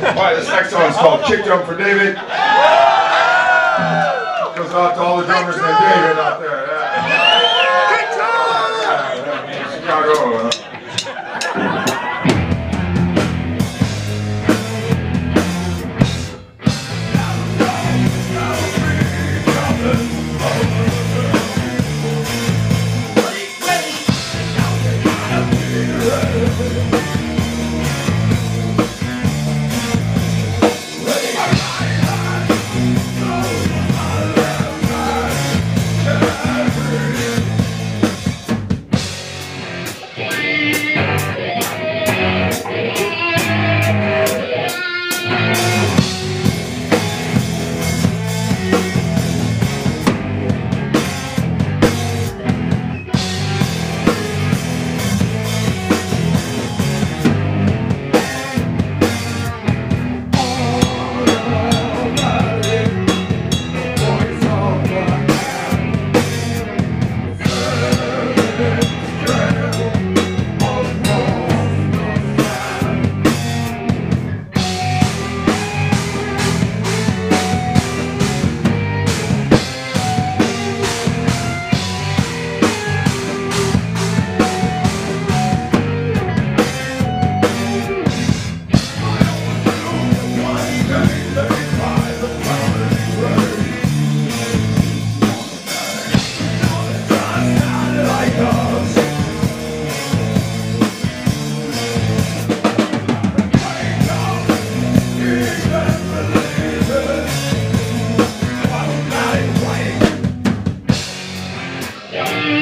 All right, this next song is called Kick Drum for David. Goes out to all the drummers named David out there. Yeah.